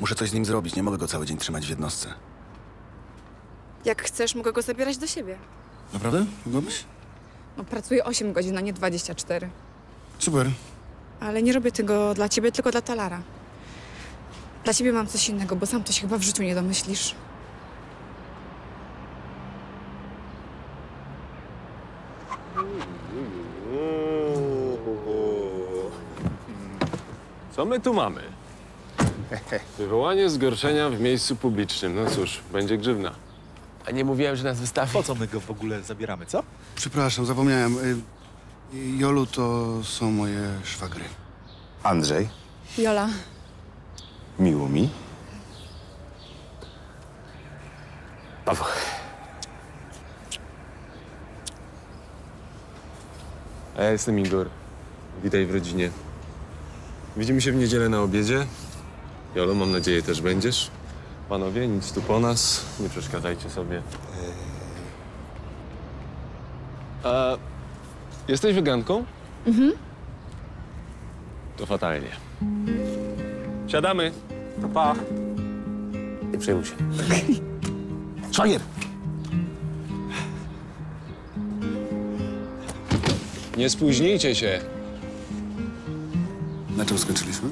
Muszę coś z nim zrobić, nie mogę go cały dzień trzymać w jednostce. Jak chcesz, mogę go zabierać do siebie. Naprawdę? Mogłabyś? No, pracuję 8 godzin, a nie 24. Super. Ale nie robię tego dla ciebie, tylko dla Talara. Dla ciebie mam coś innego, bo sam to się chyba w życiu nie domyślisz. Co my tu mamy? Wywołanie zgorszenia w miejscu publicznym. No cóż, będzie grzywna. A nie mówiłem, że nas wystawi? Po co my go w ogóle zabieramy, co? Przepraszam, zapomniałem. Y, Jolu to są moje szwagry. Andrzej, Jola, miło mi. Paweł. A ja jestem Igor. Witaj w rodzinie. Widzimy się w niedzielę na obiedzie. Jolo, mam nadzieję, też będziesz. Panowie, nic tu po nas. Nie przeszkadzajcie sobie. A jesteś weganką? Mhm. To fatalnie. Siadamy. To pa. Nie przejmuj się. Szwagier! Nie spóźnijcie się. Na czym skończyliśmy?